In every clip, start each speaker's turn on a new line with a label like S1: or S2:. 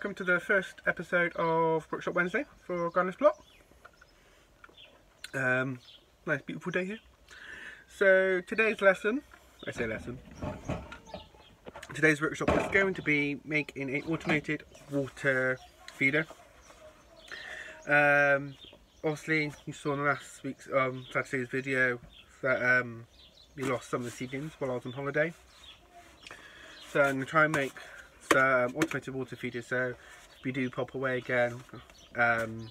S1: welcome to the first episode of Workshop Wednesday for Gardener's Plot. Um, nice beautiful day here. So today's lesson, I say lesson, today's workshop is going to be making an automated water feeder. Um, obviously you saw in last week's, um, Saturday's video that um, we lost some of the seedlings while I was on holiday. So I'm going to try and make um, automated water feeder so if we do pop away again um,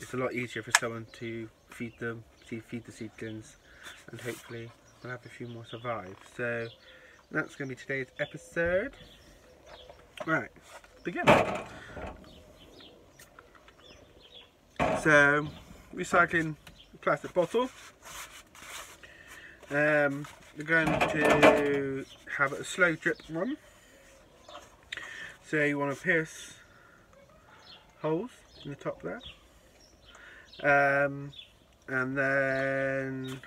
S1: it's a lot easier for someone to feed them, to feed the seedlings and hopefully we'll have a few more survive. So that's going to be today's episode. Right, begin. So recycling plastic bottle. Um, we're going to have a slow drip one. So you want to pierce holes in the top there. Um, and then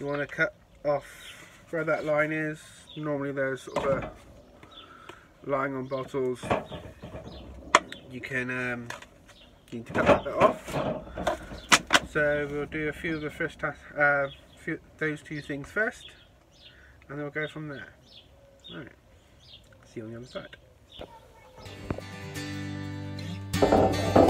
S1: you want to cut off where that line is. Normally there's sort of a line on bottles. You can um, you need to cut that bit off. So we'll do a few of the first uh, few, those two things first, and then we'll go from there. All right. See you on the other side. Thank you.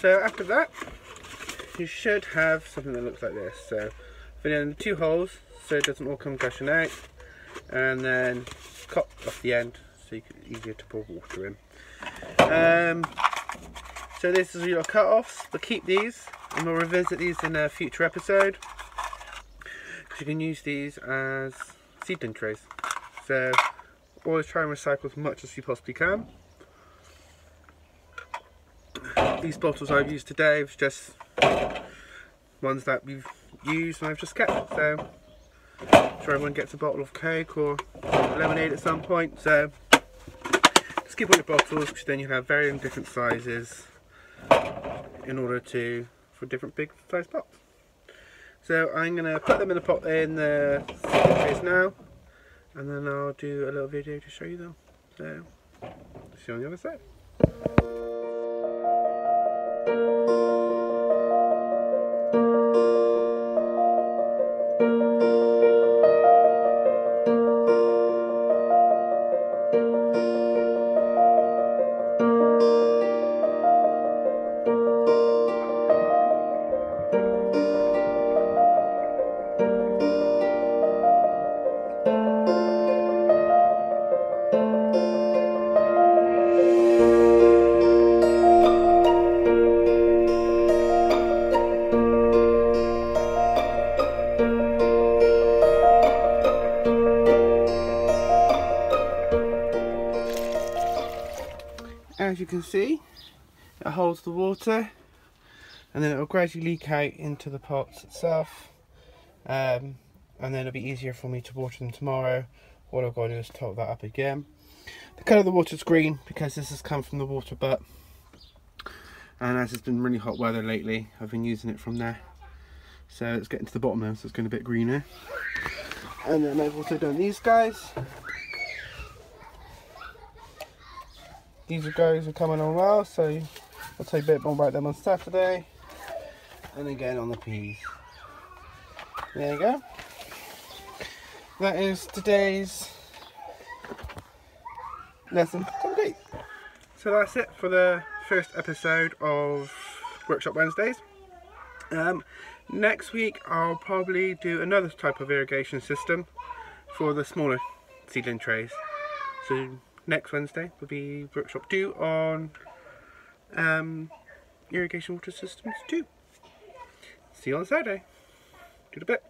S1: So after that, you should have something that looks like this. So fill in two holes so it doesn't all come gushing out, and then cut off the end so can easier to pour water in. Um, so this is your cut-offs, but keep these, and we'll revisit these in a future episode because you can use these as seedling trays. So always try and recycle as much as you possibly can. These bottles I've used today was just ones that we've used and I've just kept. So I'm sure everyone gets a bottle of coke or lemonade at some point. So just keep all your bottles because then you have varying different sizes in order to for different big size pots. So I'm gonna put them in the pot in the case now and then I'll do a little video to show you them. So see you on the other side you can see it holds the water and then it will gradually leak out into the pots itself. Um, and then it'll be easier for me to water them tomorrow. What I've got to do is top that up again. The colour of the water is green because this has come from the water butt. And as it's been really hot weather lately I've been using it from there. So it's getting to the bottom now so it's going a bit greener. And then I've also done these guys these guys are coming on well, so I'll you a bit more about them on Saturday. And again on the peas. There you go. That is today's lesson complete. So that's it for the first episode of Workshop Wednesdays. Um, next week I'll probably do another type of irrigation system for the smaller seedling trays. So next Wednesday will be workshop 2 on um, irrigation water systems 2. See you on Saturday. Do the bit.